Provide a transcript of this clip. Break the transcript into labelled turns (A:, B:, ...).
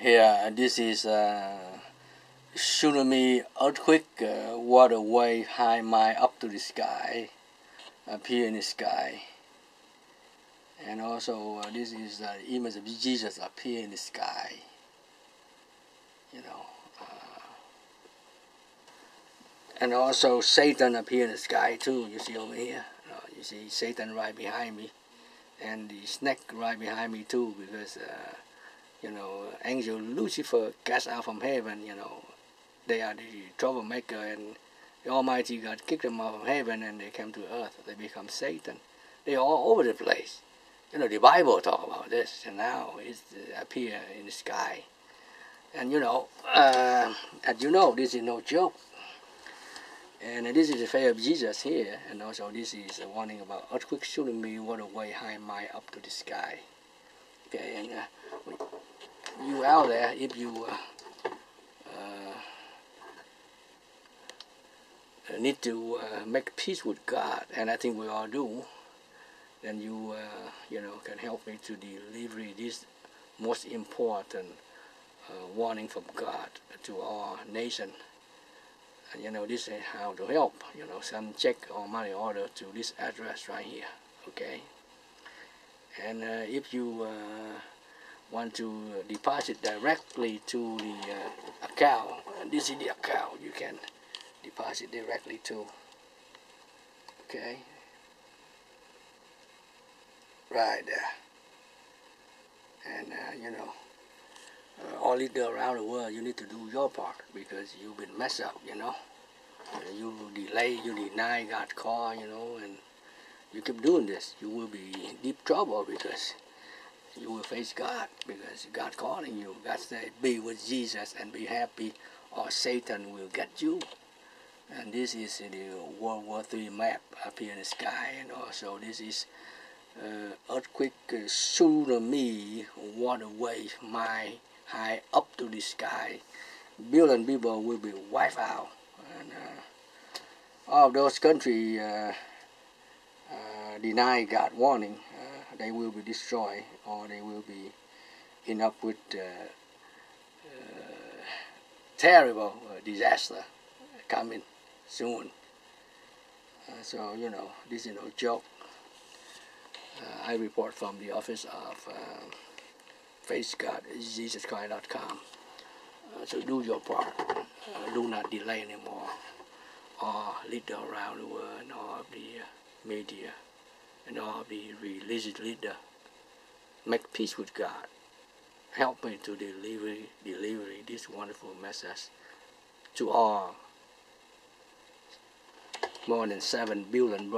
A: Here, this is uh, tsunami earthquake uh, water wave high mile up to the sky, up here in the sky. And also, uh, this is the image of Jesus up here in the sky. You know. Uh, and also Satan up here in the sky too. You see over here. Uh, you see Satan right behind me, and the snake right behind me too, because uh, you know angel Lucifer cast out from heaven. You know, they are the troublemaker, and the Almighty God kicked them out of heaven, and they came to earth. They become Satan. They're all over the place. You know, the Bible talk about this, and now uh, appear in the sky. And you know, uh, as you know, this is no joke. And this is the face of Jesus here, and also this is a warning about earthquake tsunami water way high mile up to the sky. Okay, and uh, you out there, if you uh, uh, need to uh, make peace with God, and I think we all do, then you you know can help me to deliver this most important warning from God to our nation. And you know this is how to help. You know, some check or money order to this address right here. Okay. And uh, if you uh, want to deposit directly to the uh, account, this is the account you can deposit directly to. Okay. Right there. And uh, you know, uh, all leader around the world, you need to do your part because you've been messed up, you know. Uh, you delay, you deny God call, you know, and you keep doing this, you will be in deep trouble because you will face God because God calling you. God said, be with Jesus and be happy or Satan will get you. And this is the World War III map up here in the sky and also this is uh, earthquake, uh, tsunami, water wave, my high up to the sky. Billion people will be wiped out. And uh, all those countries uh, uh, deny God warning, they will be destroyed or they will be end up with terrible disaster coming soon. so, you know, this is no joke. I report from the office of JesusChrist.com. Uh, so do your part. Uh, do not delay anymore. or leader around the world, or the uh, media, and all the religious leader, make peace with God. Help me to deliver, deliver this wonderful message to all. More than 7 billion